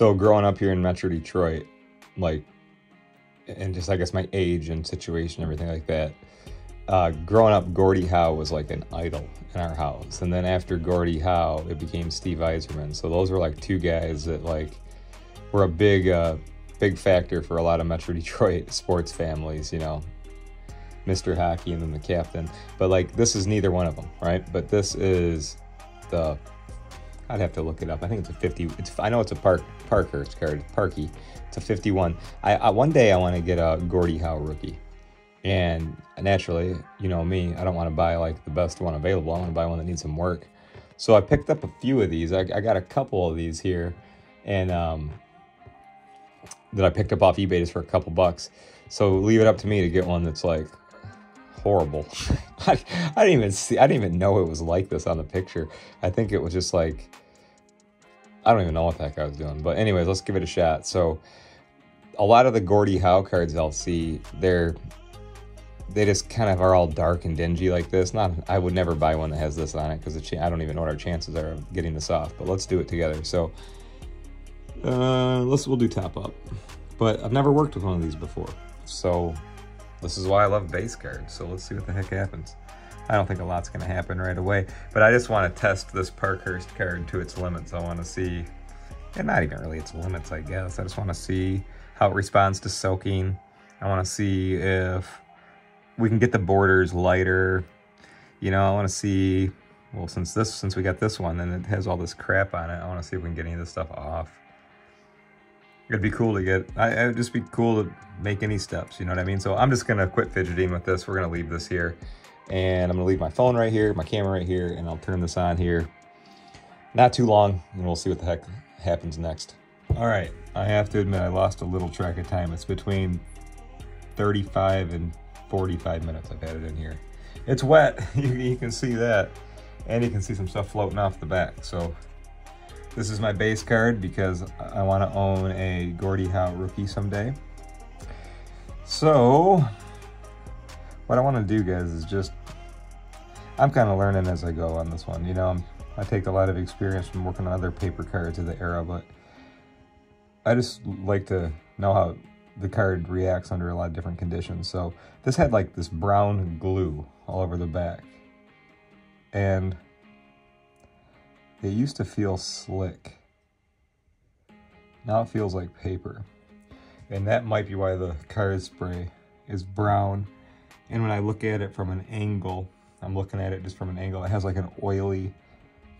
So growing up here in Metro Detroit, like, and just I guess my age and situation, everything like that. Uh, growing up, Gordie Howe was like an idol in our house, and then after Gordie Howe, it became Steve Yzerman. So those were like two guys that like were a big, uh, big factor for a lot of Metro Detroit sports families. You know, Mr. Hockey and then the captain. But like this is neither one of them, right? But this is the I'd have to look it up. I think it's a 50. It's I know it's a Park Parkhurst card, Parky. It's a 51. I, I one day I want to get a Gordie Howe rookie, and naturally, you know me, I don't want to buy like the best one available. I want to buy one that needs some work. So I picked up a few of these. I, I got a couple of these here, and um, that I picked up off eBay just for a couple bucks. So leave it up to me to get one that's like horrible. I, I didn't even see. I didn't even know it was like this on the picture. I think it was just like I don't even know what that guy was doing. But anyways, let's give it a shot. So a lot of the Gordie Howe cards I'll see, they're they just kind of are all dark and dingy like this. Not I would never buy one that has this on it because I don't even know what our chances are of getting this off. But let's do it together. So uh, let's we'll do top up. But I've never worked with one of these before, so this is why I love base cards. So let's see what the heck happens. I don't think a lot's going to happen right away, but I just want to test this Parkhurst card to its limits. I want to see, and not even really its limits, I guess. I just want to see how it responds to soaking. I want to see if we can get the borders lighter. You know, I want to see, well, since this, since we got this one and it has all this crap on it, I want to see if we can get any of this stuff off. It'd be cool to get, I, it'd just be cool to make any steps, you know what I mean? So I'm just going to quit fidgeting with this. We're going to leave this here. And I'm gonna leave my phone right here, my camera right here, and I'll turn this on here. Not too long, and we'll see what the heck happens next. All right, I have to admit I lost a little track of time. It's between 35 and 45 minutes I've had it in here. It's wet, you, you can see that. And you can see some stuff floating off the back. So this is my base card because I wanna own a Gordie Howe rookie someday. So what I want to do, guys, is just, I'm kind of learning as I go on this one. You know, I'm, I take a lot of experience from working on other paper cards of the era, but I just like to know how the card reacts under a lot of different conditions. So this had like this brown glue all over the back. And it used to feel slick. Now it feels like paper. And that might be why the card spray is brown and when I look at it from an angle, I'm looking at it just from an angle, it has like an oily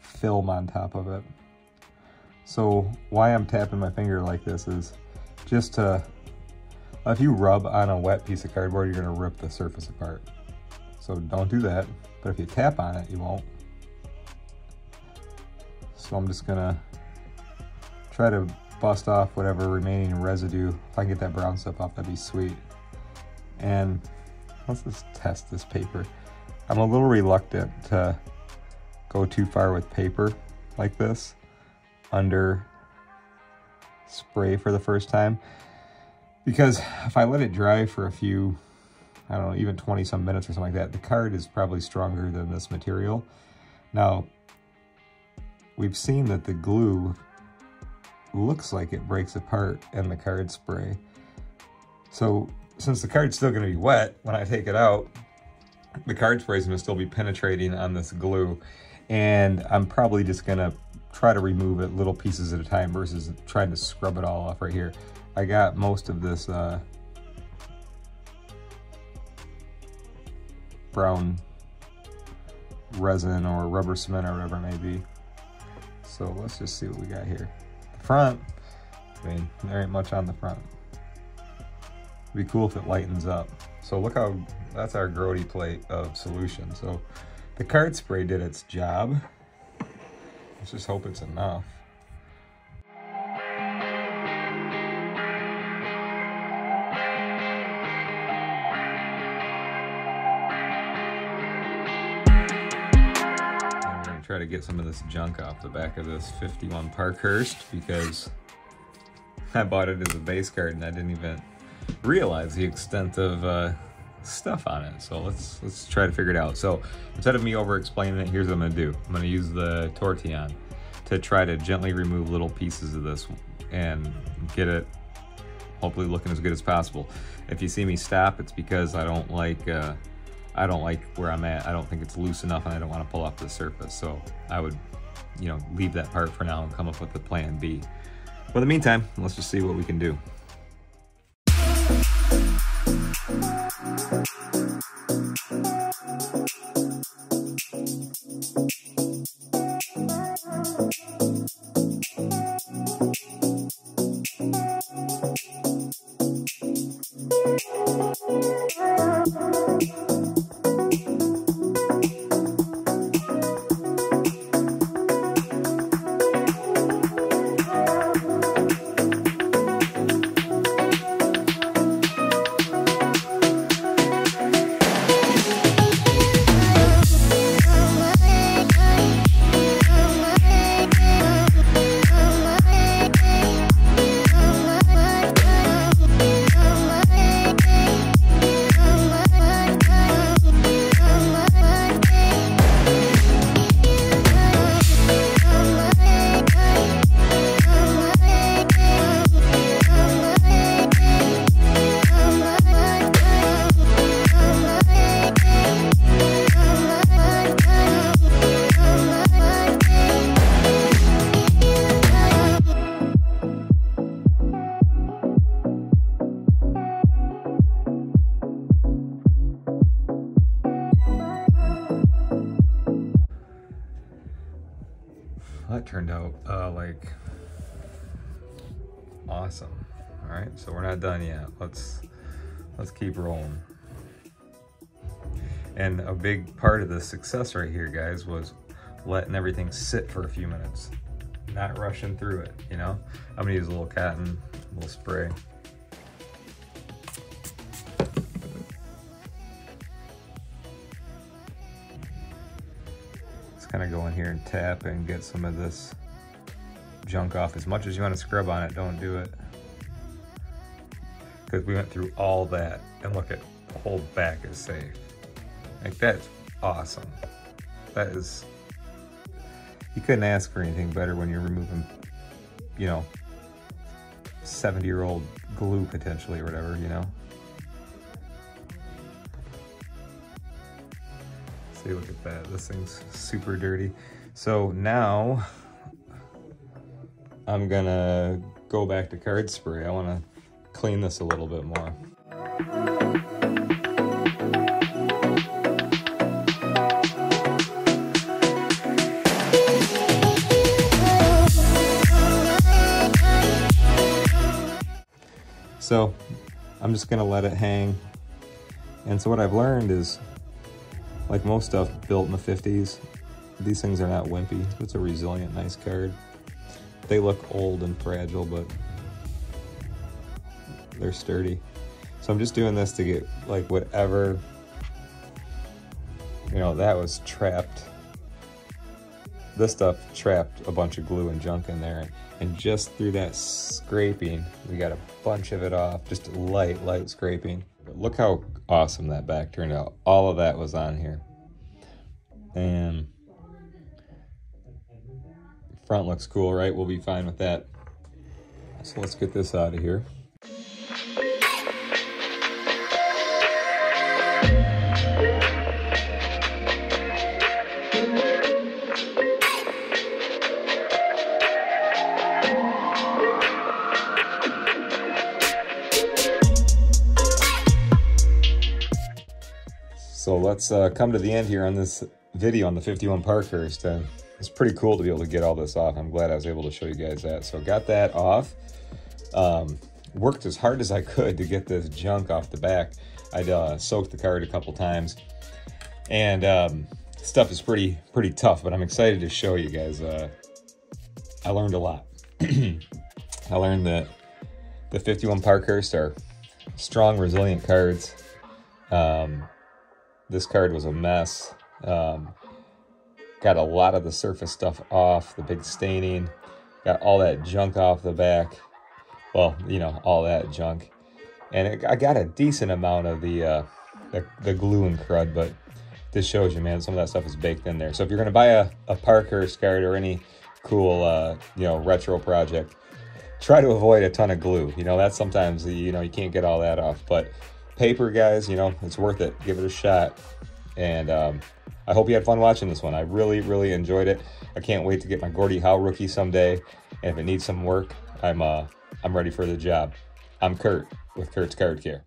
film on top of it. So why I'm tapping my finger like this is just to, if you rub on a wet piece of cardboard, you're gonna rip the surface apart. So don't do that, but if you tap on it, you won't. So I'm just gonna try to bust off whatever remaining residue. If I can get that brown stuff off, that'd be sweet. And let's just test this paper. I'm a little reluctant to go too far with paper like this under spray for the first time because if I let it dry for a few, I don't know, even 20 some minutes or something like that, the card is probably stronger than this material. Now, we've seen that the glue looks like it breaks apart in the card spray. So since the card's still going to be wet, when I take it out, the card spray is going to still be penetrating on this glue. And I'm probably just going to try to remove it little pieces at a time versus trying to scrub it all off right here. I got most of this uh, brown resin or rubber cement or whatever it may be. So let's just see what we got here. The front, I mean, there ain't much on the front. It'd be cool if it lightens up. So look how, that's our grody plate of solution. So the card spray did its job. Let's just hope it's enough. Try to get some of this junk off the back of this 51 Parkhurst because I bought it as a base card and I didn't even realize the extent of uh, stuff on it. So let's let's try to figure it out. So instead of me over explaining it, here's what I'm gonna do. I'm gonna use the Tortillon to try to gently remove little pieces of this and get it hopefully looking as good as possible. If you see me stop, it's because I don't like uh, I don't like where I'm at. I don't think it's loose enough and I don't want to pull off the surface. So I would, you know, leave that part for now and come up with a plan B. But in the meantime, let's just see what we can do. Thank you. That turned out uh, like awesome. All right, so we're not done yet. Let's let's keep rolling. And a big part of the success right here, guys, was letting everything sit for a few minutes, not rushing through it. You know, I'm gonna use a little cotton, a little spray. Kind of go in here and tap and get some of this junk off. As much as you want to scrub on it, don't do it. Because we went through all that and look at the whole back is safe. Like that's awesome. That is, you couldn't ask for anything better when you're removing, you know, 70 year old glue potentially or whatever, you know? See, look at that. This thing's super dirty. So now I'm gonna go back to card spray. I wanna clean this a little bit more. So I'm just gonna let it hang. And so what I've learned is like most stuff built in the 50s, these things are not wimpy. It's a resilient, nice card. They look old and fragile, but they're sturdy. So I'm just doing this to get like whatever, you know, that was trapped. This stuff trapped a bunch of glue and junk in there. And just through that scraping, we got a bunch of it off, just light, light scraping. Look how awesome that back turned out. All of that was on here. And front looks cool, right? We'll be fine with that. So let's get this out of here. So let's uh, come to the end here on this video on the 51 Parkhurst. Uh, it's pretty cool to be able to get all this off. I'm glad I was able to show you guys that. So got that off. Um, worked as hard as I could to get this junk off the back. I'd uh, soaked the card a couple times. And um, stuff is pretty pretty tough, but I'm excited to show you guys. Uh, I learned a lot. I learned that the 51 Parkhurst are strong, resilient cards. Um, this card was a mess. Um, got a lot of the surface stuff off, the big staining. Got all that junk off the back. Well, you know, all that junk. And it, I got a decent amount of the, uh, the, the glue and crud, but this shows you, man, some of that stuff is baked in there. So if you're going to buy a, a Parkhurst card or any cool, uh, you know, retro project, try to avoid a ton of glue. You know, that's sometimes, you know, you can't get all that off. But paper, guys, you know, it's worth it. Give it a shot. And um, I hope you had fun watching this one. I really, really enjoyed it. I can't wait to get my Gordie Howe rookie someday. And if it needs some work, I'm uh, I'm ready for the job. I'm Kurt with Kurt's Card Care.